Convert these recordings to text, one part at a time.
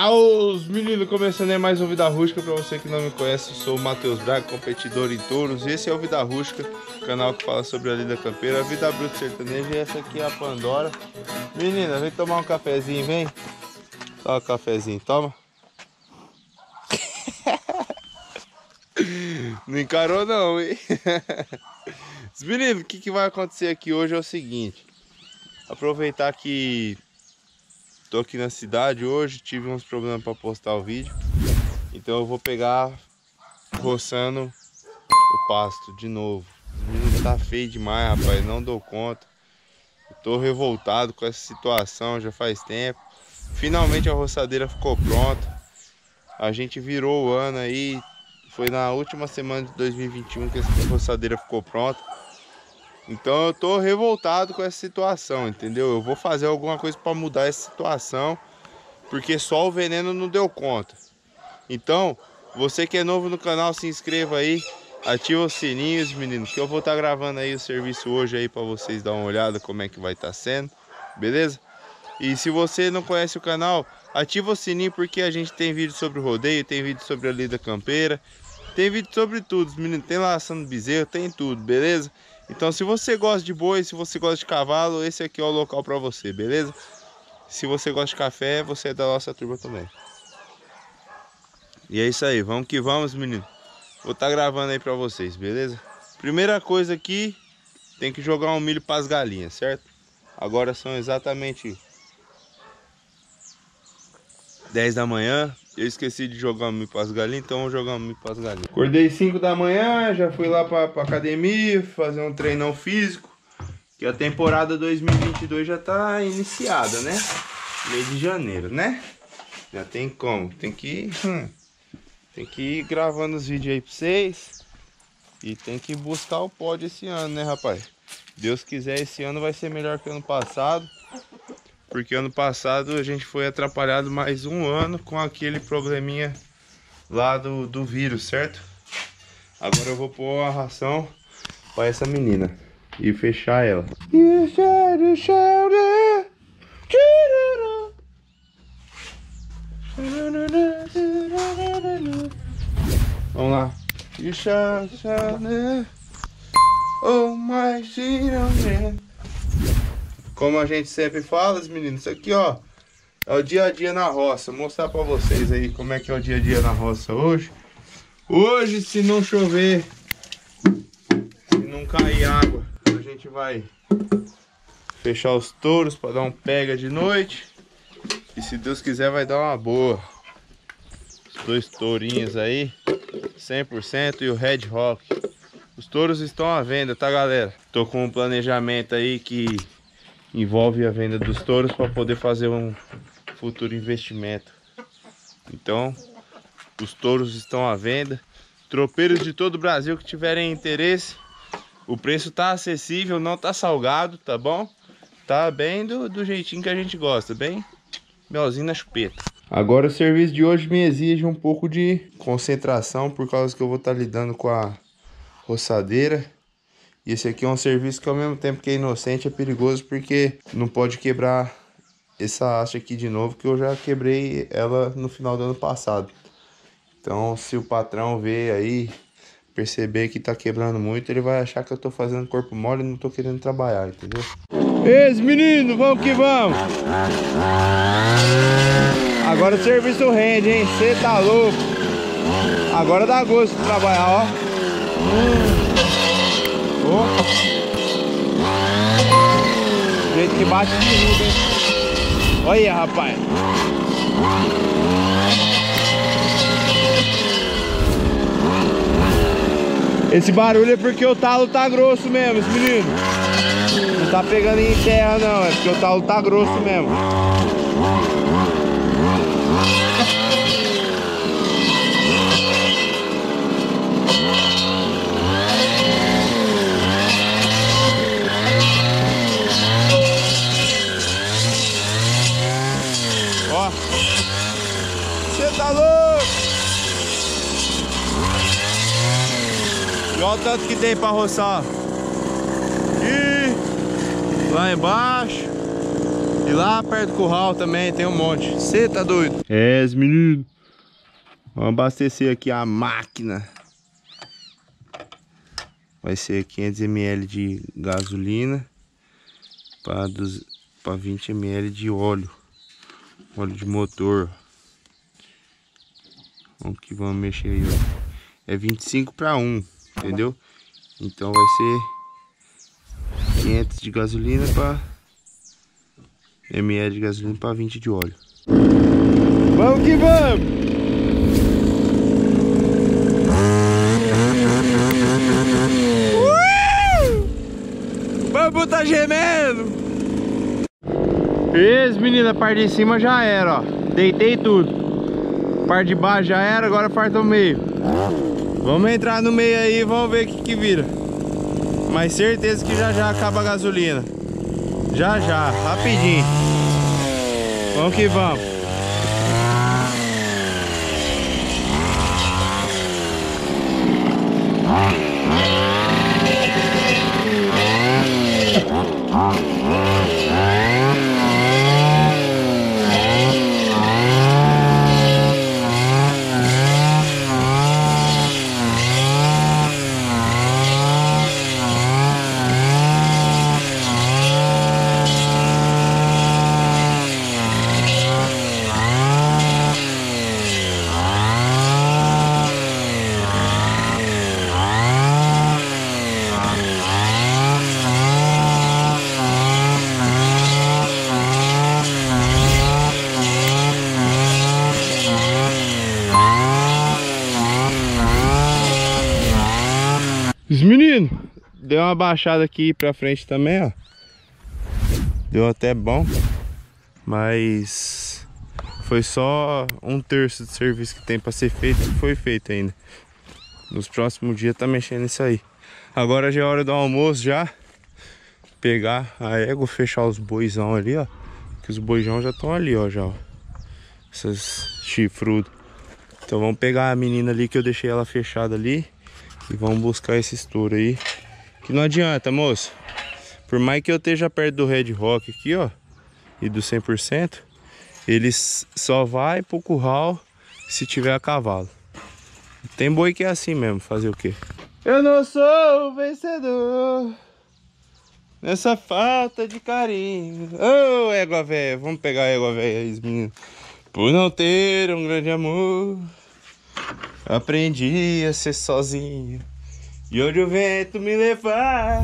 Aos meninos, começando mais um Vida Rústica. Pra você que não me conhece, eu sou o Matheus Braga, competidor em touros. Esse é o Vida Rústica, canal que fala sobre a lida campeira, a vida bruta sertaneja. E essa aqui é a Pandora. Menina, vem tomar um cafezinho, vem. Só um cafezinho, toma. Não encarou não, hein? Meninos, o que, que vai acontecer aqui hoje é o seguinte. Aproveitar que Tô aqui na cidade hoje, tive uns problemas para postar o vídeo. Então eu vou pegar roçando o pasto de novo. Tá feio demais, rapaz, não dou conta. Eu tô revoltado com essa situação já faz tempo. Finalmente a roçadeira ficou pronta. A gente virou o ano aí, foi na última semana de 2021 que essa roçadeira ficou pronta. Então eu tô revoltado com essa situação, entendeu? Eu vou fazer alguma coisa para mudar essa situação, porque só o veneno não deu conta. Então, você que é novo no canal, se inscreva aí, ativa os sininhos, meninos, que eu vou estar tá gravando aí o serviço hoje aí para vocês dar uma olhada como é que vai estar tá sendo, beleza? E se você não conhece o canal, ativa o sininho porque a gente tem vídeo sobre o rodeio, tem vídeo sobre a lida campeira, tem vídeo sobre tudo, meninos, tem laçando bezerro, tem tudo, beleza? Então se você gosta de boi, se você gosta de cavalo, esse aqui é o local para você, beleza? Se você gosta de café, você é da nossa turma também. E é isso aí, vamos que vamos, menino. Vou estar tá gravando aí para vocês, beleza? Primeira coisa aqui, tem que jogar um milho para as galinhas, certo? Agora são exatamente 10 da manhã. Eu esqueci de jogar milho para as galinhas, então vou jogar milho para as galinhas. Acordei 5 da manhã, já fui lá para a academia, fazer um treinão físico. Que a temporada 2022 já tá iniciada, né? Mês de janeiro, né? Já tem como, tem que hum, tem que ir gravando os vídeos aí para vocês. E tem que buscar o pódio esse ano, né, rapaz? Deus quiser, esse ano vai ser melhor que ano passado. Porque ano passado a gente foi atrapalhado mais um ano com aquele probleminha lá do, do vírus, certo? Agora eu vou pôr a ração para essa menina e fechar ela. Vamos lá. Oh my. Como a gente sempre fala, meninos, isso aqui ó, é o dia a dia na roça. Vou mostrar pra vocês aí como é que é o dia a dia na roça hoje. Hoje, se não chover, se não cair água, a gente vai fechar os touros para dar um pega de noite. E se Deus quiser vai dar uma boa. Os dois tourinhos aí, 100% e o Red Rock. Os touros estão à venda, tá galera? Tô com um planejamento aí que envolve a venda dos touros para poder fazer um futuro investimento. Então, os touros estão à venda. Tropeiros de todo o Brasil que tiverem interesse, o preço tá acessível, não tá salgado, tá bom? Tá bem do, do jeitinho que a gente gosta, bem melzinho na chupeta. Agora o serviço de hoje me exige um pouco de concentração por causa que eu vou estar tá lidando com a roçadeira e esse aqui é um serviço que ao mesmo tempo que é inocente é perigoso porque não pode quebrar essa haste aqui de novo que eu já quebrei ela no final do ano passado. Então se o patrão ver aí, perceber que tá quebrando muito, ele vai achar que eu tô fazendo corpo mole e não tô querendo trabalhar, entendeu? Esse menino, vamos que vamos! Agora o serviço rende, hein? Você tá louco! Agora dá gosto de trabalhar, ó. Hum. Oh. Jeito que bate de tudo, hein? Olha rapaz. Esse barulho é porque o talo tá grosso mesmo, esse menino. Não tá pegando em terra não, é porque o talo tá grosso mesmo. Olha o tanto que tem pra roçar. Aqui, lá embaixo. E lá perto do curral também tem um monte. Você tá doido? É, menino. Vamos abastecer aqui a máquina. Vai ser 500 ml de gasolina para 20 ml de óleo. Óleo de motor. Vamos que vamos mexer aí, ó. É 25 para 1, entendeu? Então vai ser 500 de gasolina para ml de gasolina para 20 de óleo. Vamos que vamos! O bambu tá gemendo! Esse menino, a parte de cima já era, ó. Deitei tudo. A parte de baixo já era, agora falta o meio. Vamos entrar no meio aí e vamos ver o que, que vira. Mas certeza que já já acaba a gasolina. Já já, rapidinho. Vamos que vamos. Os meninos, deu uma baixada aqui pra frente também, ó. Deu até bom, mas foi só um terço do serviço que tem pra ser feito que foi feito ainda. Nos próximos dias tá mexendo isso aí. Agora já é hora do almoço já. Pegar a égua, fechar os boizão ali, ó. Que os boijão já estão ali, ó, já, ó. Essas chifrudos. Então vamos pegar a menina ali que eu deixei ela fechada ali. E vamos buscar esse touro aí. Que não adianta, moço. Por mais que eu esteja perto do Red Rock aqui, ó. E do 100%. Eles só vai pro curral se tiver a cavalo. Tem boi que é assim mesmo, fazer o quê? Eu não sou vencedor Nessa falta de carinho Ô, oh, égua velha Vamos pegar a égua velha aí, Por não ter um grande amor Aprendi a ser sozinho. E onde o vento me levar.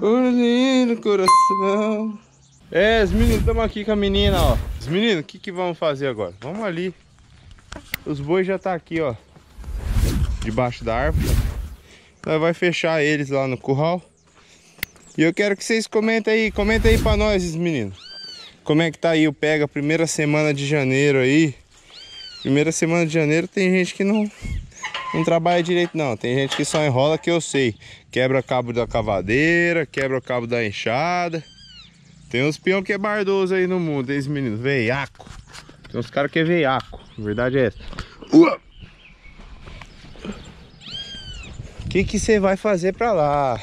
O lindo coração. É, os meninos, estamos aqui com a menina, ó. Os meninos, o que que vamos fazer agora? Vamos ali. Os bois já tá aqui, ó. Debaixo da árvore. Nós vai fechar eles lá no curral. E eu quero que vocês comentem aí. Comenta aí pra nós, meninos. Como é que tá aí o pega primeira semana de janeiro aí. Primeira semana de janeiro tem gente que não, não trabalha direito não. Tem gente que só enrola que eu sei. Quebra cabo da cavadeira, quebra cabo da enxada. Tem uns peão que é bardoso aí no mundo, esses meninos. Veiaco. Tem uns caras que é veiaco. A verdade é essa. O que que você vai fazer pra lá?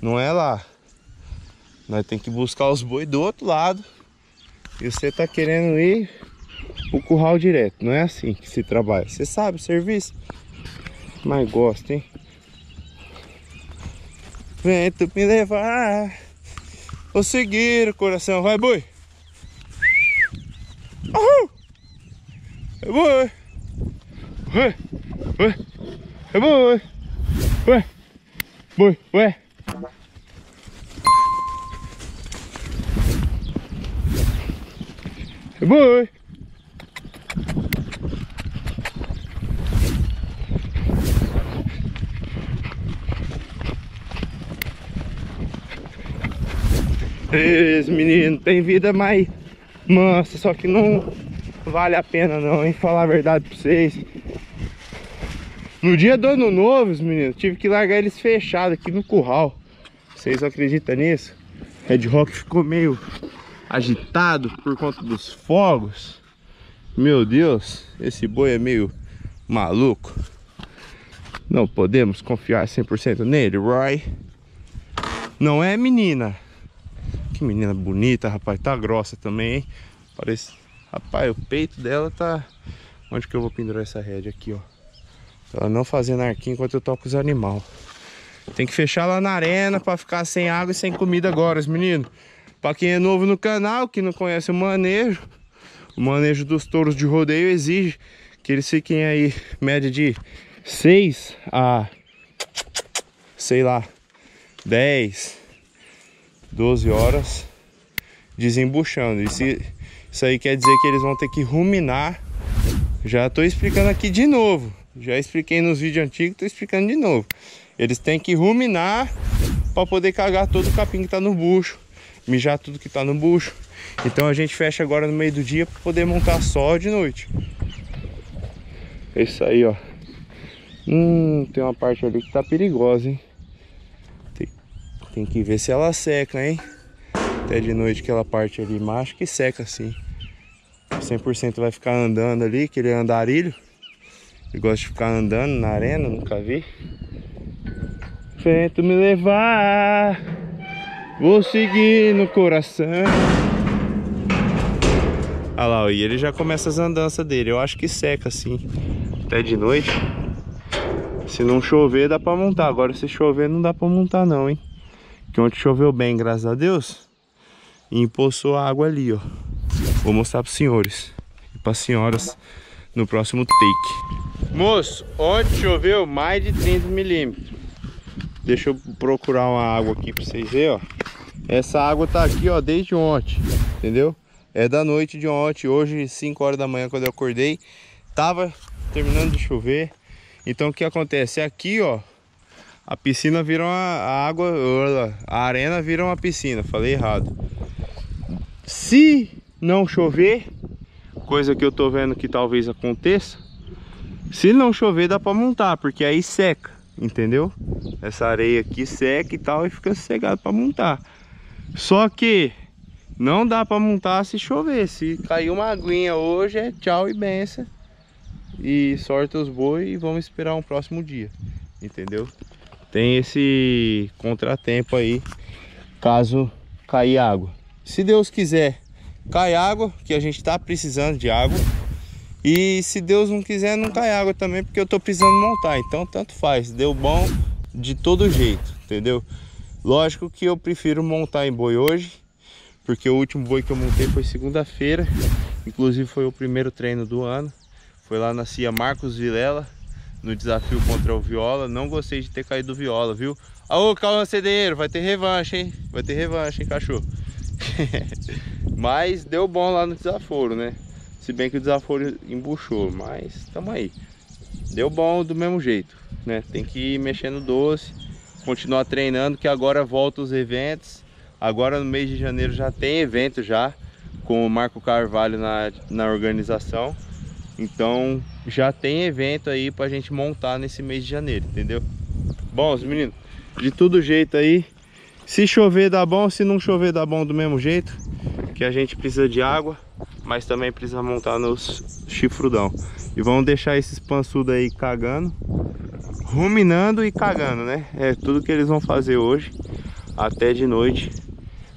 Não é lá. Nós tem que buscar os boi do outro lado. E você tá querendo ir o curral direto. Não é assim que se trabalha. Você sabe o serviço? Mas gosta, hein? Vento me levar. Vou seguir o coração. Vai, boi. Uhul. É boi. Ué. Ué. É boi. Ué. Boi. Ué. É boi. Esse menino tem vida mais mansa, só que não vale a pena não, hein? Falar a verdade pra vocês. No dia do ano novo, meninos, tive que largar eles fechados aqui no curral. Vocês acreditam nisso? Red Rock ficou meio agitado por conta dos fogos. Meu Deus, esse boi é meio maluco. Não podemos confiar 100% nele, Roy. Não é menina Que menina bonita, rapaz. Tá grossa também, hein? Parece... Rapaz, o peito dela tá... Onde que eu vou pendurar essa rédea? Aqui, ó. Pra ela não fazer narquinho enquanto eu toco os animais. Tem que fechar lá na arena pra ficar sem água e sem comida agora, os meninos. Pra quem é novo no canal, que não conhece o manejo, o manejo dos touros de rodeio exige que eles fiquem aí média de 6 a sei lá 10 12 horas desembuchando. Isso, isso aí quer dizer que eles vão ter que ruminar. Já estou explicando aqui de novo. Já expliquei nos vídeos antigos, estou explicando de novo. Eles têm que ruminar para poder cagar todo o capim que está no bucho, mijar tudo que está no bucho. Então a gente fecha agora no meio do dia para poder montar só de noite. É isso aí, ó. Hum, tem uma parte ali que tá perigosa, hein? Tem, que ver se ela seca, hein? Até de noite aquela parte ali, mas acho que seca sim. 100% vai ficar andando ali, que ele é andarilho. Ele gosta de ficar andando na arena, nunca vi. Vento me levar, vou seguir no coração. Olha lá, e ele já começa as andanças dele. Eu acho que seca assim, até de noite. Se não chover, dá pra montar. Agora, se chover, não dá pra montar não, hein? Que ontem choveu bem, graças a Deus. E empoçou a água ali, ó. Vou mostrar pros senhores e pras senhoras no próximo take. Moço, ontem choveu mais de 30 milímetros. Deixa eu procurar uma água aqui pra vocês verem, ó. Essa água tá aqui, ó, desde ontem, entendeu? É da noite de ontem, hoje 5 horas da manhã quando eu acordei, tava terminando de chover. Então o que acontece? Aqui, ó, a piscina vira uma a água, a arena vira uma piscina, falei errado. Se não chover, coisa que eu tô vendo que talvez aconteça, se não chover dá para montar, porque aí seca, entendeu? Essa areia aqui seca e tal e fica sossegado para montar. Só que não dá para montar se chover. Se cair uma aguinha hoje é tchau e benção. E sorte os boi e vamos esperar um próximo dia. Entendeu? Tem esse contratempo aí caso cair água. Se Deus quiser, cai água, que a gente tá precisando de água. E se Deus não quiser, não cai água também, porque eu tô precisando montar. Então tanto faz, deu bom de todo jeito, entendeu? Lógico que eu prefiro montar em boi hoje porque o último boi que eu montei foi segunda-feira, inclusive foi o primeiro treino do ano. Foi lá na CIA Marcos Vilela, no desafio contra o Viola. Não gostei de ter caído do Viola, viu? Aô, calma, cedeiro, vai ter revanche, hein? Vai ter revanche, hein, cachorro? mas deu bom lá no desaforo, né? Se bem que o desaforo embuchou, mas tamo aí. Deu bom do mesmo jeito, né? Tem que ir mexendo doce, continuar treinando, que agora volta os eventos Agora no mês de janeiro já tem evento já com o Marco Carvalho na, na organização. Então já tem evento aí pra gente montar nesse mês de janeiro, entendeu? Bom, os meninos, de todo jeito aí, se chover dá bom, se não chover dá bom do mesmo jeito, que a gente precisa de água, mas também precisa montar nos chifrudão. E vamos deixar esses pançudos aí cagando, ruminando e cagando, né? É tudo que eles vão fazer hoje, até de noite,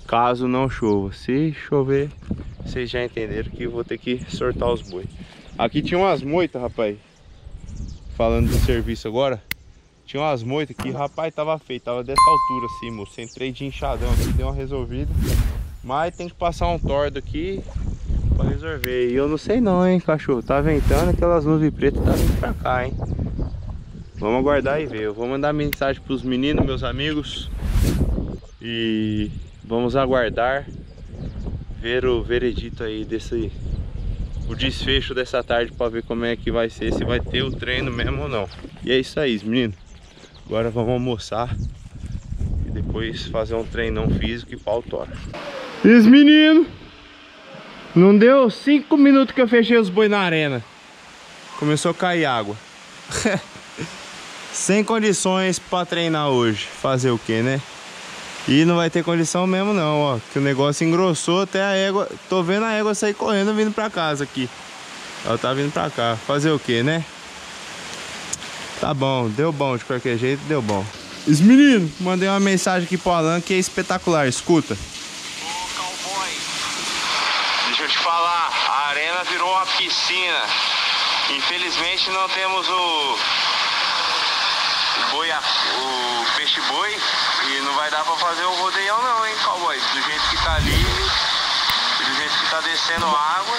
caso não chova. Se chover, vocês já entenderam que vou ter que sortar os boi. Aqui tinha umas moitas, rapaz. Falando do serviço agora. Tinha umas moitas que, rapaz, tava feio. Tava dessa altura assim, moço. Entrei de enxadão aqui, deu uma resolvida. Mas tem que passar um tordo aqui pra resolver. E eu não sei não, hein, cachorro. Tá ventando, aquelas nuvens pretas tá vindo pra cá, hein. Vamos aguardar e ver. Eu vou mandar mensagem pros meninos, meus amigos. E Vamos aguardar ver o veredito aí desse o desfecho dessa tarde para ver como é que vai ser, se vai ter o treino mesmo ou não. E é isso aí, menino. Agora vamos almoçar e depois fazer um treinão físico e pau tora. Esse menino não deu cinco minutos que eu fechei os boi na arena. Começou a cair água. Sem condições para treinar hoje. Fazer o que, né? E não vai ter condição mesmo não, ó. Que o negócio engrossou até a égua. Tô vendo a égua sair correndo vindo pra casa aqui. Ela tá vindo pra cá. Fazer o que, né? Tá bom, deu bom de qualquer jeito, deu bom. Esse menino, mandei uma mensagem aqui pro Alan que é espetacular, escuta. falar, a arena virou uma piscina. Infelizmente não temos o, o boi, o peixe boi e não vai dar pra fazer o rodeião não, hein, cowboy? Do jeito que tá ali, do jeito que tá descendo água,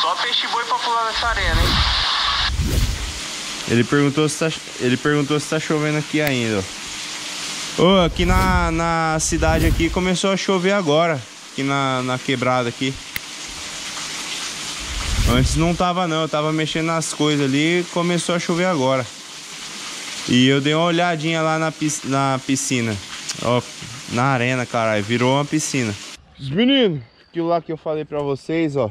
só peixe boi pra pular nessa arena, hein? Ele perguntou se tá, ele perguntou se tá chovendo aqui ainda, Ô, aqui na, na cidade aqui começou a chover agora, aqui na, na quebrada aqui. Antes não tava não, eu tava mexendo nas coisas ali começou a chover agora. E eu dei uma olhadinha lá na, na piscina. Ó, na arena, caralho, virou uma piscina. Os meninos, aquilo lá que eu falei pra vocês, ó.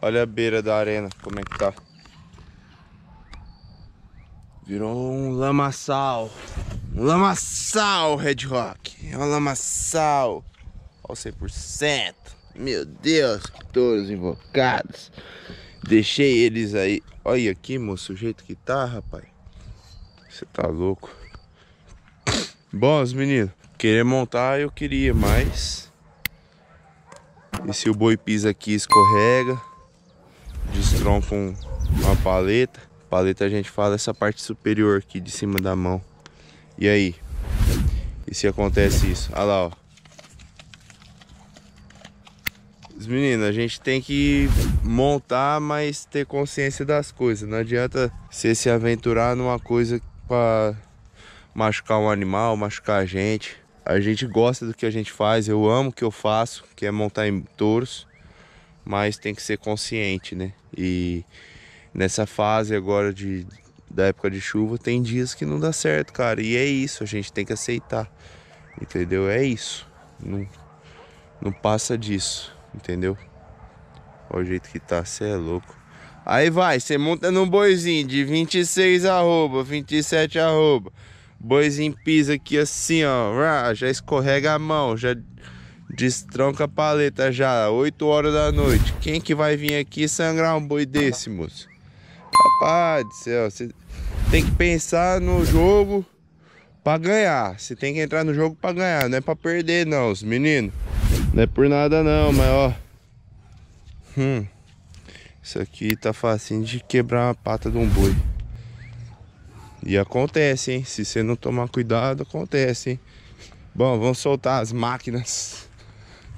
Olha a beira da arena, como é que tá. Virou um lamaçal. Um lamaçal, Red Rock. É um lamaçal. Ao 100%. Meu Deus, touros invocados. Deixei eles aí. Olha aqui, moço, o jeito que tá, rapaz. Você tá louco. Bom, os meninos, querer montar eu queria, mas... E se o boi pisa aqui, escorrega. Destronca um, uma paleta. Paleta a gente fala essa parte superior aqui de cima da mão. E aí? E se acontece isso? Olha lá, ó. Os meninos, a gente tem que montar, mas ter consciência das coisas. Não adianta você se aventurar numa coisa para machucar um animal, machucar a gente. A gente gosta do que a gente faz, eu amo o que eu faço, que é montar em touros, mas tem que ser consciente, né? E nessa fase agora de, da época de chuva, tem dias que não dá certo, cara. E é isso, a gente tem que aceitar. Entendeu? É isso. Não, não passa disso, entendeu? Olha o jeito que tá, você é louco. Aí vai, você monta num boizinho de 26 arroba, 27 arroba. Boizinho pisa aqui assim, ó. Já escorrega a mão, já destronca a paleta já. 8 horas da noite. Quem que vai vir aqui sangrar um boi desse, moço? Rapaz do céu, você tem que pensar no jogo para ganhar. Você tem que entrar no jogo para ganhar, não é para perder não, os meninos. Não é por nada não, mas ó. Hum. Isso aqui tá facinho de quebrar a pata de um boi. E acontece, hein? Se você não tomar cuidado, acontece, hein? Bom, vamos soltar as máquinas.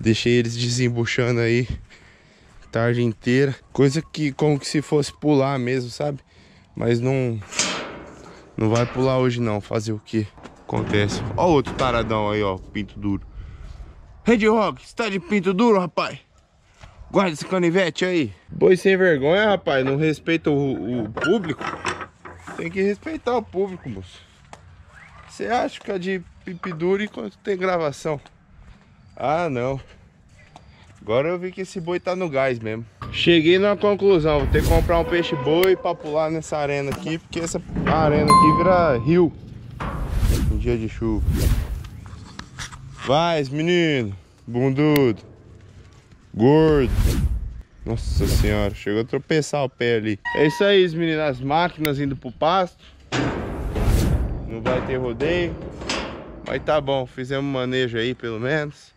Deixei eles desembuchando aí tarde inteira. Coisa que como que se fosse pular mesmo, sabe? Mas não não vai pular hoje não. Fazer o que? Acontece. Ó outro taradão aí, ó, pinto duro. Red Rock, você tá de pinto duro, rapaz? Guarda esse canivete aí. Boi sem vergonha, rapaz. Não respeita o, o público. Tem que respeitar o público, moço. Você acha que é de pipi duro enquanto tem gravação? Ah, não. Agora eu vi que esse boi tá no gás mesmo. Cheguei na conclusão, vou ter que comprar um peixe boi pra pular nessa arena aqui, porque essa arena aqui vira rio em dia de chuva. Vai, menino, bundudo, gordo. Nossa senhora, chegou a tropeçar o pé ali. É isso aí, meninos, as máquinas indo pro pasto. Não vai ter rodeio. Mas tá bom, fizemos um manejo aí pelo menos.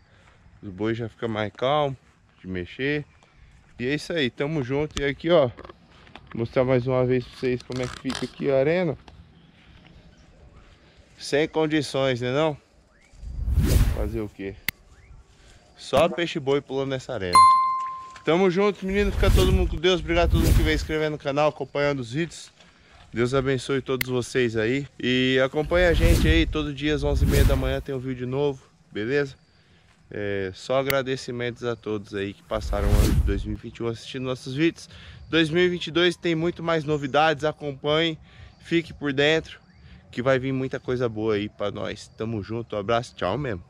Os bois já ficam mais calmos de mexer. E é isso aí, tamo junto. E aqui, ó, mostrar mais uma vez pra vocês como é que fica aqui a arena. Sem condições, né não? Fazer o quê? Só peixe boi pulando nessa arena. Tamo junto, menino. Fica todo mundo com Deus. Obrigado a todo mundo que vem inscrevendo no canal, acompanhando os vídeos. Deus abençoe todos vocês aí. E acompanha a gente aí, todo dia às 11h30 da manhã tem um vídeo novo, beleza? É, só agradecimentos a todos aí que passaram o ano de 2021 assistindo nossos vídeos. 2022 tem muito mais novidades, acompanhe, fique por dentro, que vai vir muita coisa boa aí para nós. Tamo junto, um abraço, tchau mesmo.